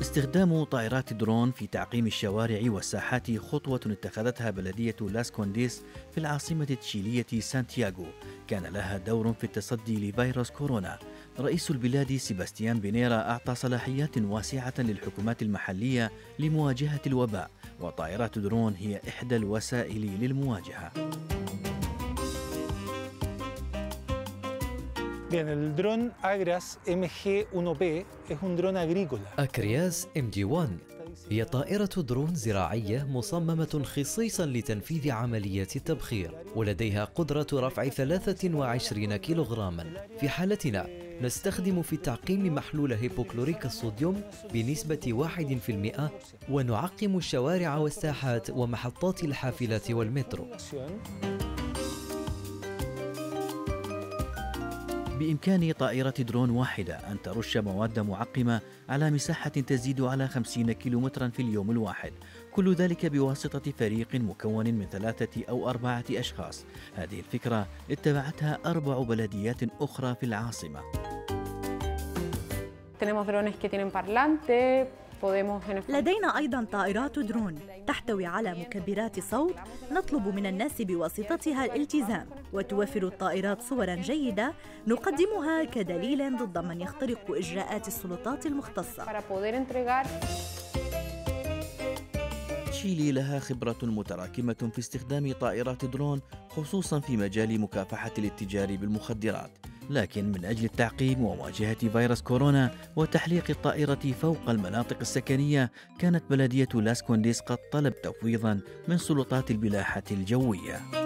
استخدام طائرات درون في تعقيم الشوارع والساحات خطوة اتخذتها بلدية لاس كونديس في العاصمة التشيلية سانتياغو. كان لها دور في التصدي لفيروس كورونا. رئيس البلاد سيباستيان بينيرا أعطى صلاحيات واسعة للحكومات المحلية لمواجهة الوباء وطائرات درون هي إحدى الوسائل للمواجهة. Bien, el dron Agras MG-1B es un dron agrícola. أغراس MG 1 هي طائرة درون زراعية مصممة خصيصا لتنفيذ عمليات التبخير ولديها قدرة رفع 23 كيلوغراما في حالتنا نستخدم في التعقيم محلول هيبوكلوريك الصوديوم بنسبة 1% ونعقم الشوارع والساحات ومحطات الحافلات والمترو بإمكان طائرة درون واحدة أن ترش مواد معقمة على مساحة تزيد على 50 كيلومترا في اليوم الواحد كل ذلك بواسطة فريق مكون من ثلاثة أو أربعة أشخاص. هذه الفكرة اتبعتها أربع بلديات أخرى في العاصمة. Tenemos drones que tienen parlante, لدينا أيضا طائرات درون تحتوي على مكبرات صوت نطلب من الناس بواسطتها الالتزام وتوفر الطائرات صورا جيدة نقدمها كدليل ضد من يخترق إجراءات السلطات المختصة. تشيلي لها خبرة متراكمة في استخدام طائرات درون خصوصا في مجال مكافحة الاتجار بالمخدرات. لكن من أجل التعقيم ومواجهة فيروس كورونا وتحليق الطائرة فوق المناطق السكنية كانت بلدية لاس كونديس قد طلبت تفويضا من سلطات البلاحة الجوية.